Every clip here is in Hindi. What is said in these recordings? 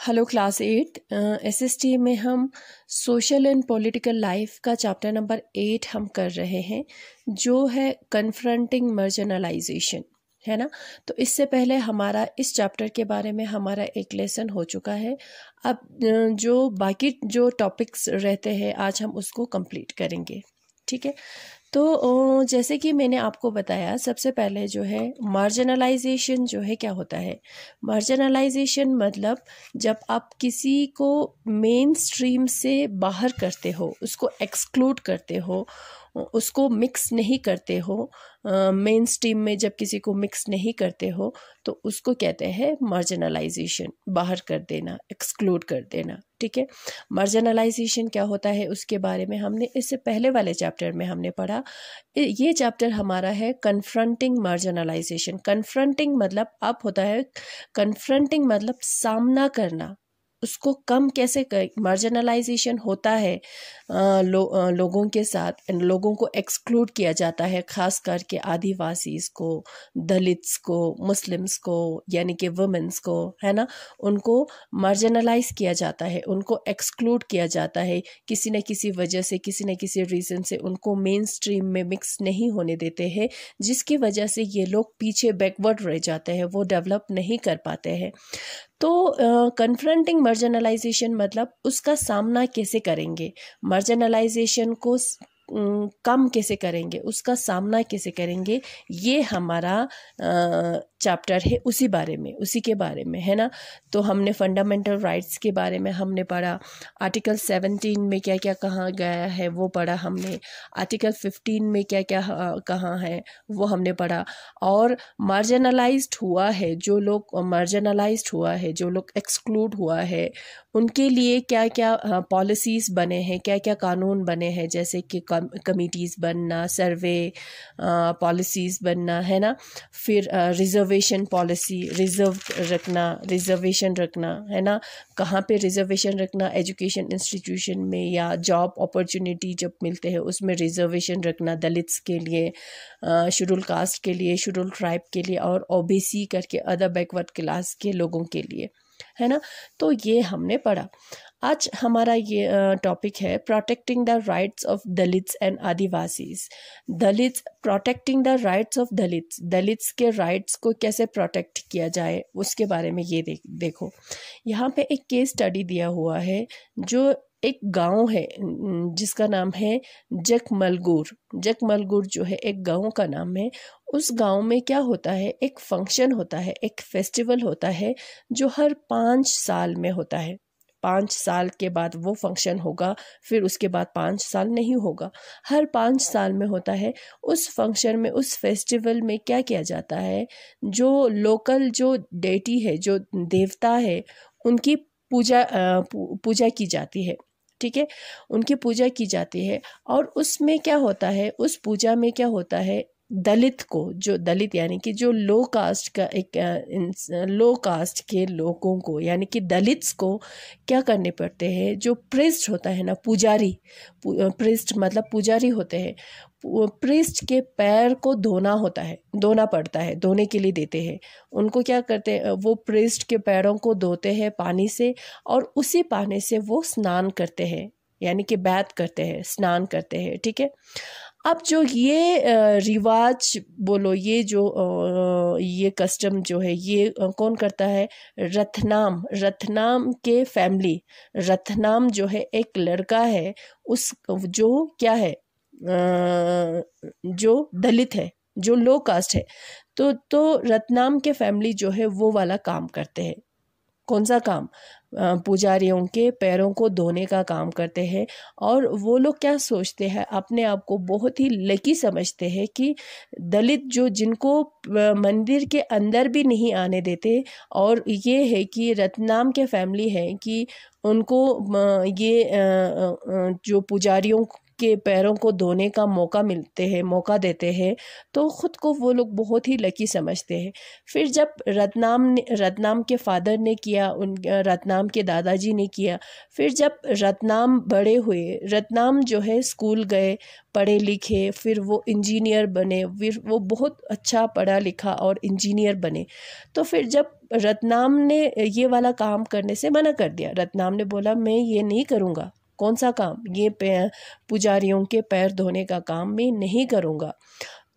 Hello class eight S S T में हम सोशल एंड पॉलिटिकल लाइफ का चैप्टर नंबर एट हम कर रहे हैं, जो है कन्फ्रंटिंग मर्जनलाइजेशन है ना? तो इससे पहले हमारा, इस चैप्टर के बारे में हमारा एक लेसन हो चुका है। अब जो बाकी जो टॉपिक्स रहते हैं, आज हम उसको कंप्लीट करेंगे, ठीक है? तो जैसे कि मैंने आपको बताया, सबसे पहले जो है मार्जिनलाइजेशन जो है, क्या होता है? मार्जिनलाइजेशन मतलब जब आप किसी को मेन स्ट्रीम से बाहर करते हो, उसको एक्सक्लूड करते हो उसको मिक्स नहीं करते हो मेन स्ट्रीम में जब किसी को मिक्स नहीं करते हो तो उसको कहते हैं मार्जिनलाइजेशन बाहर कर देना एक्सक्लूड कर देना, ठीक है? मार्जिनलाइजेशन क्या होता है उसके बारे में हमने, इससे पहले वाले चैप्टर में हमने पढ़ा, ये चैप्टर हमारा है कन्फ्रंटिंग मार्जिनलाइजेशन कन्फ्रंटिंग मतलब अब होता है कन्फ्रंटिंग मतलब सामना करना उसको कम कैसे मार्जिनलाइजेशन होता है लो, लोगों के साथ लोगों को एक्सक्लूड किया जाता है ख़ास करके आदिवासी को दलित्स को मुस्लिम्स को यानी कि वुमेंस को है ना? उनको मार्जिनलाइज किया जाता है उनको एक्सक्लूड किया जाता है किसी न किसी वजह से किसी न किसी रीज़न से उनको मेन स्ट्रीम में मिक्स नहीं होने देते हैं जिसकी वजह से ये लोग पीछे बैकवर्ड रह जाते हैं वो डेवलप नहीं कर पाते हैं। तो कन्फ्रंटिंग मर्जनलाइजेशन मतलब उसका सामना कैसे करेंगे? मर्जनलाइजेशन को कम कैसे करेंगे, उसका सामना कैसे करेंगे, ये हमारा चैप्टर है उसी बारे में, उसी के बारे में, है ना? तो हमने फंडामेंटल राइट्स के बारे में हमने पढ़ा आर्टिकल सेवनटीन में क्या क्या कहा गया है, वो पढ़ा हमने आर्टिकल फिफ्टीन में क्या क्या कहाँ है, वो हमने पढ़ा, और मार्जिनलाइज हुआ है, जो लोग मार्जिनलाइज हुआ है, जो लोग एक्सक्लूड हुआ है, उनके लिए क्या क्या पॉलिसीज़ बने हैं क्या क्या कानून बने हैं, जैसे कि कमिटीज़ बनना, सर्वे पॉलिसीज़ बनना, है ना? फिर रिजर्वेशन पॉलिसी, रिज़र्व रखना, रिजर्वेशन रखना, है ना? कहाँ पे रिजर्वेशन रखना? एजुकेशन इंस्टीट्यूशन में या जॉब अपॉर्चुनिटी जब मिलते हैं, उसमें रिजर्वेशन रखना, दलित्स के लिए शेड्यूल कास्ट के लिए शेड्यूल ट्राइब के लिए और ओबीसी करके अदर बैकवर्ड क्लास के लोगों के लिए, है ना? तो ये हमने पढ़ा। आज हमारा ये टॉपिक है protecting the rights of Dalits and Adivasis Dalits protecting the rights of Dalits Dalits के राइट्स को कैसे प्रोटेक्ट किया जाए, उसके बारे में ये देख, देखो। यहाँ पे एक केस स्टडी दिया हुआ है, जो एक गाँव है जिसका नाम है जकमलगुर। जकमलगुर जो है, एक गाँव का नाम है। उस गाँव में क्या होता है, एक फ़ंक्शन होता है, एक फेस्टिवल होता है, जो हर पाँच साल में होता है। पाँच साल के बाद वो फ़ंक्शन होगा, फिर उसके बाद पाँच साल नहीं होगा। हर पाँच साल में होता है। उस फ़ंक्शन में, उस फेस्टिवल में क्या किया जाता है? जो लोकल जो डेटी है, जो देवता है, उनकी पूजा पूजा की जाती है। ठीक है? उनकी पूजा की जाती है और उसमें क्या होता है? उस पूजा में क्या होता है? दलित को, जो दलित यानी कि जो लो कास्ट का एक लो कास्ट के लोगों को, यानी कि दलित्स को क्या करने पड़ते हैं? जो प्रिस्ट होता है ना, पुजारी प्रिस्ट मतलब पुजारी होते हैं। प्रिस्ट के पैर को धोना होता है, धोना पड़ता है, धोने के लिए देते हैं। उनको क्या करते हैं वो प्रिस्ट के पैरों को धोते हैं पानी से और उसी पानी से वो स्नान करते हैं, यानी कि बैत करते हैं, स्नान करते हैं, ठीक है? अब जो ये रिवाज बोलो, ये जो ये कस्टम जो है, ये कौन करता है? रथनाम रथनाम के फैमिली। रथनाम जो है, एक लड़का है, उस, जो क्या है जो दलित है, जो लो कास्ट है। तो तो रत्नाम के फैमिली जो है, वो वाला काम करते हैं। कौन सा काम? पुजारियों के पैरों को धोने का काम करते हैं और वो लोग क्या सोचते हैं? अपने आप को बहुत ही लकी समझते हैं कि दलित जो जिनको मंदिर के अंदर भी नहीं आने देते और ये है कि रतनाम के फैमिली है कि उनको ये जो पुजारियों के पैरों को धोने का मौका मिलते हैं, मौका देते हैं तो ख़ुद को वो लोग बहुत ही लकी समझते हैं। फिर जब रतनाम ने, रतनाम के फादर ने किया, उन, रतनाम के दादाजी ने किया, फिर जब रतनाम बड़े हुए, रतनाम जो है स्कूल गए, पढ़े लिखे, फिर वो इंजीनियर बने, फिर वो बहुत अच्छा पढ़ा लिखा और इंजीनियर बने। तो फिर जब रतनाम ने ये वाला काम करने से मना कर दिया, रतनाम ने बोला, मैं ये नहीं करूँगा। कौन सा काम? ये पुजारियों के पैर धोने का काम मैं नहीं करूँगा।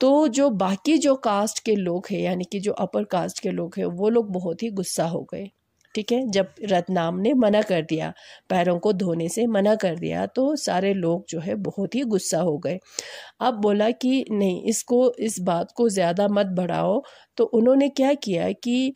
तो जो बाकी जो कास्ट के लोग हैं, यानी कि जो अपर कास्ट के लोग हैं, वो लोग बहुत ही गुस्सा हो गए। ठीक है? जब रतनाम ने मना कर दिया, पैरों को धोने से मना कर दिया तो सारे लोग जो है बहुत ही गुस्सा हो गए। अब बोला कि नहीं, इसको, इस बात को ज़्यादा मत बढ़ाओ। तो उन्होंने क्या किया कि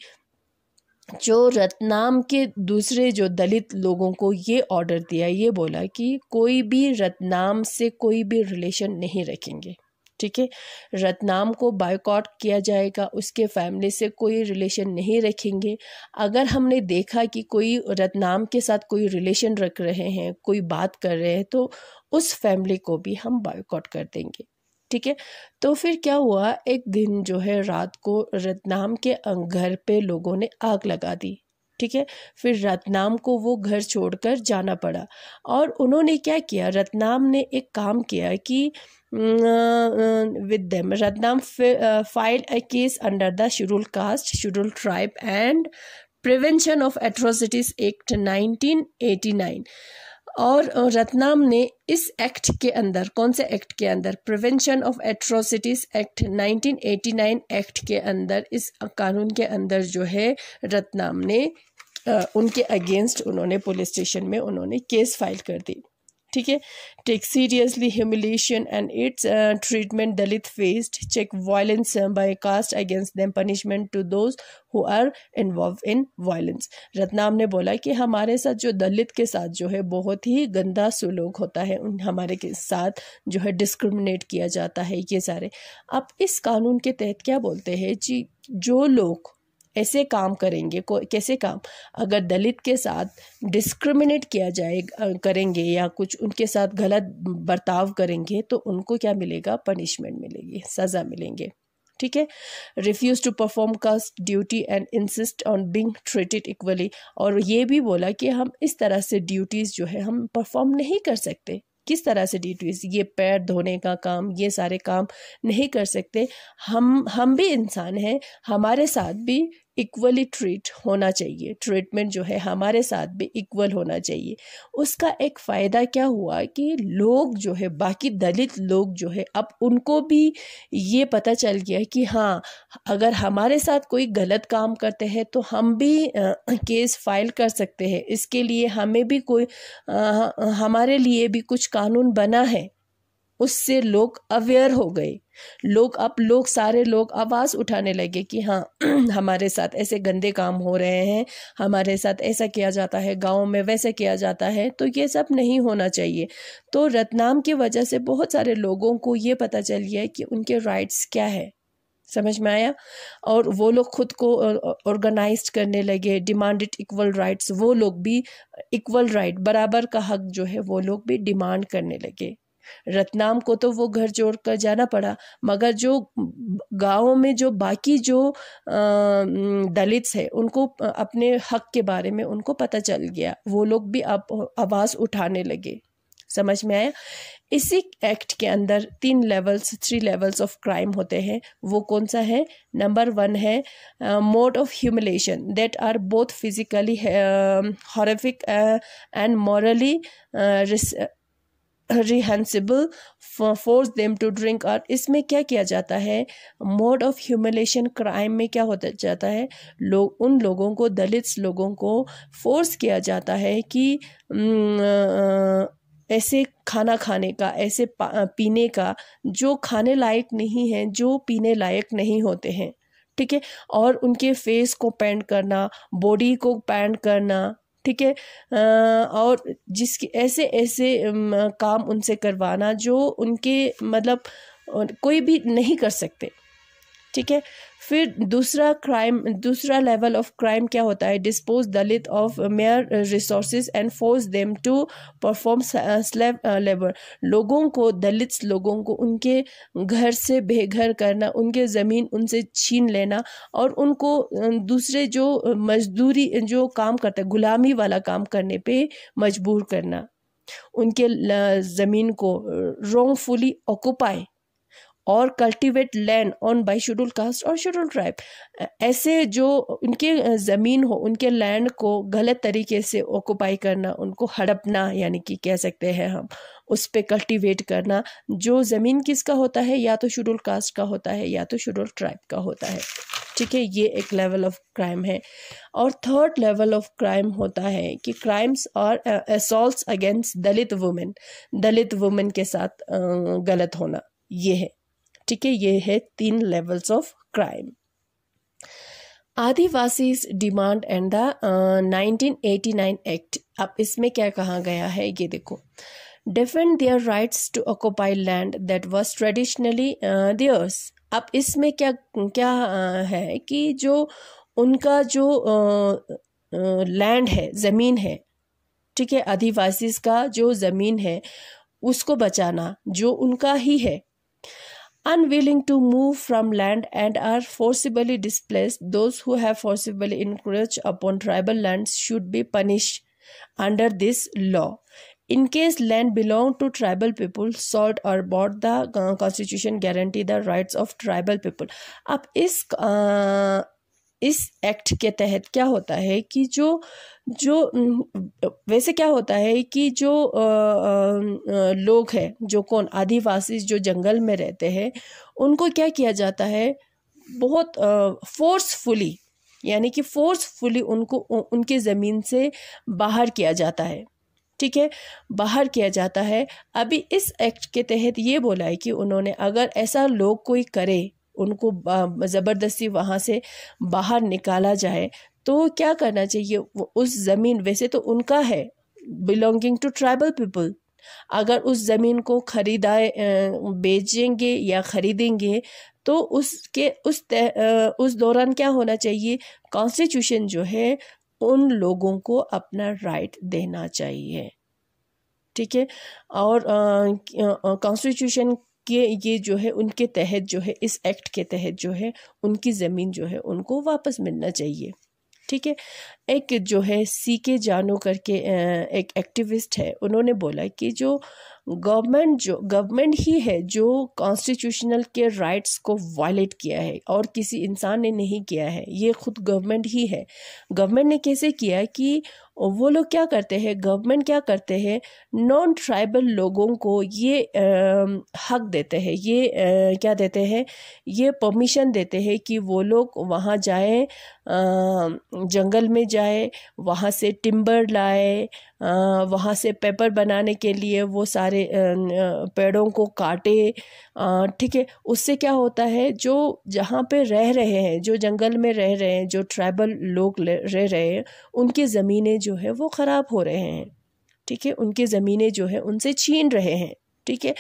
जो रतनाम के दूसरे जो दलित लोगों को ये ऑर्डर दिया, ये बोला कि कोई भी रतनाम से कोई भी रिलेशन नहीं रखेंगे, ठीक है? रतनाम को बायकॉट किया जाएगा, उसके फैमिली से कोई रिलेशन नहीं रखेंगे। अगर हमने देखा कि कोई रतनाम के साथ कोई रिलेशन रख रहे हैं, कोई बात कर रहे हैं तो उस फैमिली को भी हम बायकॉट कर देंगे। ठीक है? तो फिर क्या हुआ? एक दिन जो है रात को रतनाम के घर पे लोगों ने आग लगा दी, ठीक है? फिर रतनाम को वो घर छोड़कर जाना पड़ा और उन्होंने क्या किया? रतनाम ने एक काम किया कि with them Ratnam file a case under the schedule caste schedule tribe and prevention of atrocities act 1989 और रतनाम ने इस एक्ट के अंदर, कौन से एक्ट के अंदर? Prevention of atrocities act 1989 act के अंदर, इस कानून के अंदर जो है, रतनाम ने उनके अगेंस्ट उन्होंने, पुलिस स्टेशन में उन्होंने केस फ़ाइल कर दी। ठीक है? Take seriously humiliation and its treatment Dalit faced check violence by caste against them punishment to those who are involve in violence Ratnam ने बोला कि हमारे साथ जो दलित के साथ जो है, बहुत ही गंदा सुलूक होता है, उन हमारे के साथ जो है डिस्क्रिमिनेट किया जाता है ये सारे। अब इस कानून के तहत क्या बोलते हैं? जी, जो लोग ऐसे काम करेंगे, को, कैसे काम? अगर दलित के साथ डिस्क्रिमिनेट किया जाए करेंगे या कुछ उनके साथ गलत बर्ताव करेंगे तो उनको क्या मिलेगा? पनिशमेंट मिलेगी, सज़ा मिलेंगे। ठीक है? Refuse to perform caste duty and insist on being treated equally और ये भी बोला कि हम इस तरह से ड्यूटीज़ जो है, हम परफॉर्म नहीं कर सकते। किस तरह से ड्यूटीज़ ये पैर धोने का काम, ये सारे काम नहीं कर सकते। हम हम भी इंसान हैं, हमारे साथ भी इक्वली ट्रीट होना चाहिए। ट्रीटमेंट जो है हमारे साथ भी इक्वल होना चाहिए। उसका एक फ़ायदा क्या हुआ कि लोग जो है बाकी दलित लोग जो है अब उनको भी ये पता चल गया कि हाँ अगर हमारे साथ कोई गलत काम करते हैं तो हम भी आ, केस फ़ाइल कर सकते हैं। इसके लिए हमें भी कोई आ, हमारे लिए भी कुछ कानून बना है। उससे लोग अवेयर हो गए। लोग अब, लोग सारे लोग आवाज़ उठाने लगे कि हाँ हमारे साथ ऐसे गंदे काम हो रहे हैं, हमारे साथ ऐसा किया जाता है, गाँव में वैसे किया जाता है तो ये सब नहीं होना चाहिए। तो रतनाम की वजह से बहुत सारे लोगों को ये पता चल गया कि उनके राइट्स क्या है। समझ में आया? और वो लोग खुद को ऑर्गेनाइज करने लगे डिमांडेड इक्वल राइट्स वो लोग भी इक्वल राइट बराबर का हक जो है वो लोग भी डिमांड करने लगे। रतनाम को तो वो घर जोड़ कर जाना पड़ा, मगर जो गाँव में जो बाकी जो दलित्स है उनको अपने हक के बारे में उनको पता चल गया। वो लोग भी अब आवाज़ उठाने लगे। समझ में आया? इसी एक्ट के अंदर तीन levels three levels of crime होते हैं। वो कौन सा है? नंबर वन है mode of humiliation that are both physically horrific and morally reprehensible force them to drink और इसमें क्या किया जाता है? मोड ऑफ़ ह्यूमिलेशन क्राइम में क्या होता जाता है? लोग, उन लोगों को, दलित लोगों को फोर्स किया जाता है कि ऐसे खाना खाने का, ऐसे पीने का, जो खाने लायक नहीं है, जो पीने लायक नहीं होते हैं। ठीक है? और उनके फेस को पेंट करना बॉडी को पेंट करना ठीक है? और जिसके ऐसे ऐसे काम उनसे करवाना जो उनके मतलब कोई भी नहीं कर सकते। ठीक है? फिर दूसरा क्राइम दूसरा लेवल ऑफ़ क्राइम क्या होता है? Dispose Dalit of major resources and force them to perform slave labour लोगों को, दलित लोगों को उनके घर से बेघर करना, उनके ज़मीन उनसे छीन लेना और उनको दूसरे जो मजदूरी, जो काम करते गुलामी वाला काम करने पे मजबूर करना। उनके ज़मीन को रोंगफुली ऑक्यूपाई और cultivate land on by scheduled caste और शेड्यूल ट्राइब ऐसे जो उनके ज़मीन हो, उनके लैंड को गलत तरीके से ऑक्यूपाई करना, उनको हड़पना, यानी कि कह सकते हैं हम, उस पर कल्टीवेट करना, जो ज़मीन किसका होता है? या तो शेड्यूल कास्ट का होता है, या तो शेड्यूल ट्राइब का होता है। ठीक है, ये एक लेवल ऑफ़ क्राइम है। और थर्ड लेवल ऑफ़ क्राइम होता है कि क्राइम्स और assault against Dalit women Dalit women के साथ गलत होना, ये है। ठीक है ये है तीन levels of crime Adivasi demand and the nineteen eighty nine act अब इसमें क्या कहा गया है? ये देखो. Defend their rights to occupy land that was traditionally theirs अब इसमें क्या क्या uh, है कि जो उनका जो लैंड uh, uh, है ज़मीन है ठीक है आदिवासी का जो ज़मीन है उसको बचाना जो उनका ही है। unwilling to move from land and are forcibly displaced, those who have forcibly encroached upon tribal lands should be punished under this law. In case land belong to tribal people, sold or bought, the constitution guarantee the rights of tribal people. अब इस इस एक्ट के तहत क्या होता है कि जो जो, वैसे क्या होता है कि जो लोग हैं, जो कौन, आदिवासी जो जंगल में रहते हैं, उनको क्या किया जाता है? बहुत फोर्सफुली यानी कि फोर्सफुली उनको उनके ज़मीन से बाहर किया जाता है। ठीक है? बाहर किया जाता है। अभी इस एक्ट के तहत ये बोला है कि उन्होंने अगर ऐसा लोग कोई करे उनको ज़बरदस्ती वहाँ से बाहर निकाला जाए तो क्या करना चाहिए? उस ज़मीन वैसे तो उनका है बिलोंगिंग टू ट्राइबल पीपल अगर उस ज़मीन को खरीदा बेचेंगे या ख़रीदेंगे तो उसके, उस उस दौरान क्या होना चाहिए? कॉन्स्टिट्यूशन जो है, उन लोगों को अपना राइट देना चाहिए। ठीक है? और कॉन्स्टिट्यूशन के ये जो है, उनके तहत जो है, इस एक्ट के तहत जो है, उनकी ज़मीन जो है, उनको वापस मिलना चाहिए। ठीक है? एक जो है, सी के जानो करके एक एक्टिविस्ट है, उन्होंने बोला कि जो गवर्नमेंट जो गवर्नमेंट ही है जो कॉन्स्टिट्यूशनल के राइट्स को वायलेट किया है और किसी इंसान ने नहीं किया है। ये खुद गवर्नमेंट ही है। गवर्नमेंट ने कैसे किया कि वो लोग क्या करते हैं गवर्नमेंट क्या करते हैं नॉन ट्राइबल लोगों को ये आ, हक देते हैं ये आ, क्या देते हैं ये परमिशन देते हैं कि वो लोग वहाँ जाए जंगल में जाए, वहाँ से टिम्बर लाए वहाँ से पेपर बनाने के लिए वो सारे पेड़ों को काटे ठीक है? उससे क्या होता है, जो जहाँ पे रह रहे हैं, जो जंगल में रह रहे हैं, जो ट्राइबल लोग रह रहे हैं, उनकी ज़मीनें जो है वो ख़राब हो रहे हैं, ठीक है? उनकी ज़मीनें जो है उनसे छीन रहे हैं। ठीक है?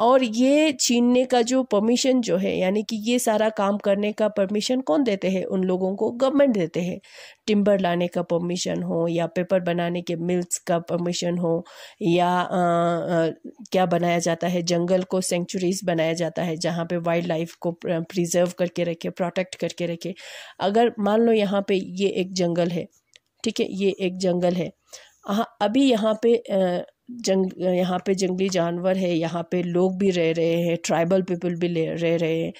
और ये छीनने का जो परमिशन जो है यानी कि ये सारा काम करने का परमिशन कौन देते हैं? उन लोगों को गवर्नमेंट देते हैं। टिम्बर लाने का परमिशन हो या पेपर बनाने के मिल्स का परमिशन हो या आ, आ, क्या बनाया जाता है? जंगल को सेंचुरीज बनाया जाता है जहाँ पे वाइल्ड लाइफ को प्रिजर्व करके रखे प्रोटेक्ट करके रखे। अगर मान लो यहाँ पे ये एक जंगल है ठीक है? ये एक जंगल है। अभी यहाँ पे जंग, यहाँ पे जंगली जानवर है, यहाँ पे लोग भी रह रहे हैं ट्राइबल पीपल भी रह रहे हैं।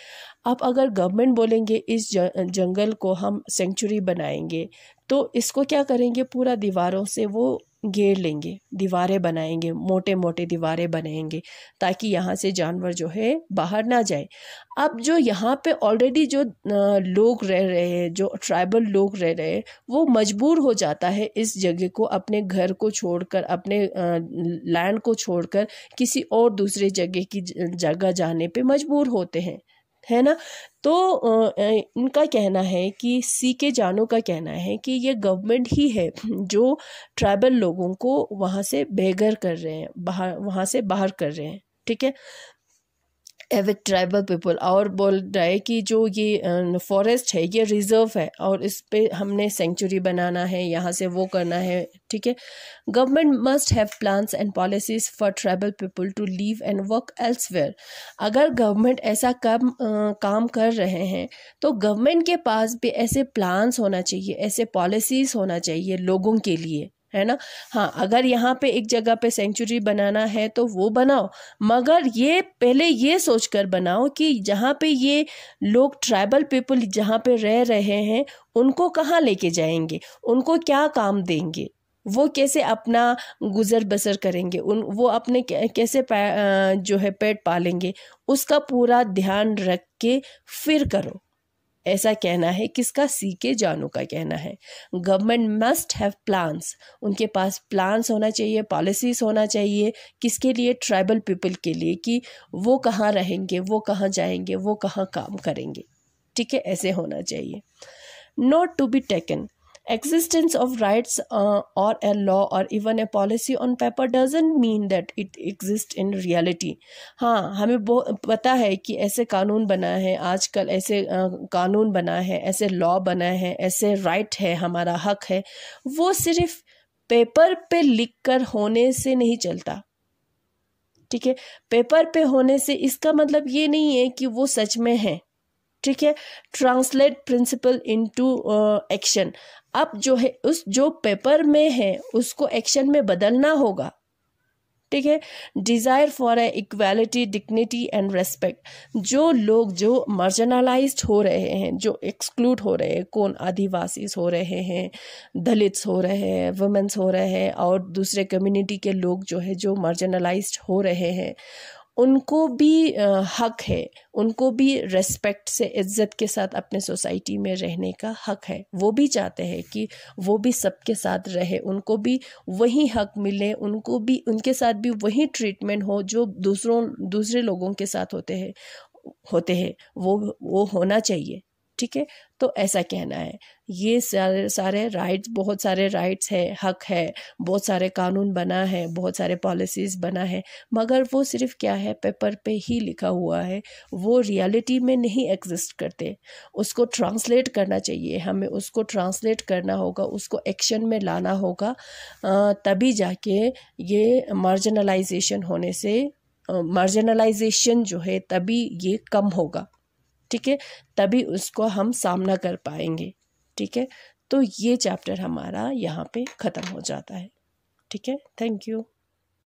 अब अगर गवर्नमेंट बोलेंगे, इस जंगल को हम सेंचुरी बनाएँगे तो इसको क्या करेंगे? पूरा दीवारों से वो घेर लेंगे, दीवारें बनाएँगे मोटे मोटे दीवारें बनाएँगे, ताकि यहाँ से जानवर जो है बाहर ना जाए। अब जो यहाँ पे ऑलरेडी जो लोग रह रहे हैं, जो ट्राइबल लोग रह रहे हैं, वो मजबूर हो जाता है इस जगह को, अपने घर को छोड़कर, अपने लैंड को छोड़कर किसी और दूसरे जगह की जगह जाने पे मजबूर होते हैं। है ना? तो इनका कहना है कि सी के जानो का कहना है कि ये गवर्नमेंट ही है जो ट्राइबल लोगों को वहाँ से बेघर कर रहे हैं, बाहर, वहाँ से बाहर कर रहे हैं, ठीक है? विथ ट्राइबल पीपल और बोल रहा है कि जो ये फॉरेस्ट है, ये रिज़र्व है, और इस पर हमने सेंचुरी बनाना है, यहाँ से वो करना है, ठीक है? Government must have plans and policies for tribal people to live and work elsewhere अगर गवर्नमेंट ऐसा काम काम कर रहे हैं तो गवर्नमेंट के पास भी ऐसे प्लान्स होना चाहिए, ऐसे पॉलिसीज़ होना चाहिए लोगों के लिए। है ना? हाँ अगर यहाँ पे एक जगह पे सेंचुरी बनाना है तो वो बनाओ। मगर ये, पहले ये सोचकर बनाओ कि जहाँ पे ये लोग ट्राइबल पीपल जहाँ पे रह रहे हैं, उनको कहाँ लेके जाएँगे? उनको क्या काम देंगे? वो कैसे अपना गुजर बसर करेंगे? उन, वो अपने कैसे जो है पेट पालेंगे? उसका पूरा ध्यान रख के फिर करो। ऐसा कहना है किसका सी के जानू का कहना है। गवर्नमेंट मस्ट हैव प्लान्स उनके पास प्लान्स होना चाहिए पॉलिसीज़ होना चाहिए, किसके लिए? ट्राइबल पीपल के लिए कि वो कहाँ रहेंगे, वो कहाँ जाएँगे, वो कहाँ काम करेंगे। ठीक है? ऐसे होना चाहिए। Not to be taken existence of rights uh, or a law or even a policy on paper doesn't mean that it exists in reality. हाँ हमें पता है कि ऐसे कानून बना है आजकल ऐसे कानून बना है ऐसे लॉ बना है ऐसे राइट है हमारा हक है वो सिर्फ़ पेपर पे लिख कर होने से नहीं चलता। ठीक है? पेपर पे होने से इसका मतलब ये नहीं है कि वो सच में है। ठीक है ट्रांसलेट प्रिंसिपल इनटू एक्शन अब जो है, उस, जो पेपर में है, उसको एक्शन में बदलना होगा। ठीक है? Desire for a equality dignity and respect जो लोग, जो मार्जिनलाइज्ड हो रहे हैं, जो एक्सक्लूड हो रहे हैं, कौन आदिवासी हो रहे हैं दलित्स हो रहे हैं वुमेंस हो रहे हैं, और दूसरे कम्युनिटी के लोग जो है, जो मार्जिनलाइज्ड हो रहे हैं उनको भी हक है, उनको भी रेस्पेक्ट से, इज़्ज़त के साथ अपने सोसाइटी में रहने का हक है। वो भी चाहते हैं कि वो भी सबके साथ रहे, उनको भी वही हक मिले, उनको भी, उनके साथ भी वही ट्रीटमेंट हो जो दूसरों, दूसरे लोगों के साथ होते हैं होते हैं। वो वो होना चाहिए, ठीक है? तो ऐसा कहना है। ये सारे सारे राइट्स बहुत सारे राइट्स है, हक है, बहुत सारे कानून बना है, बहुत सारे पॉलिसीज़ बना है, मगर वो सिर्फ़ क्या है पेपर पे ही लिखा हुआ है, वो रियलिटी में नहीं एग्जिस्ट करते। उसको ट्रांसलेट करना चाहिए, हमें उसको ट्रांसलेट करना होगा, उसको एक्शन में लाना होगा तभी जाके ये मार्जिनलाइजेशन होने से मार्जिनलाइजेशन जो है तभी ये कम होगा। ठीक है? तभी उसको हम सामना कर पाएँगे, ठीक है? तो ये चैप्टर हमारा यहाँ पे ख़त्म हो जाता है, ठीक है? Thank you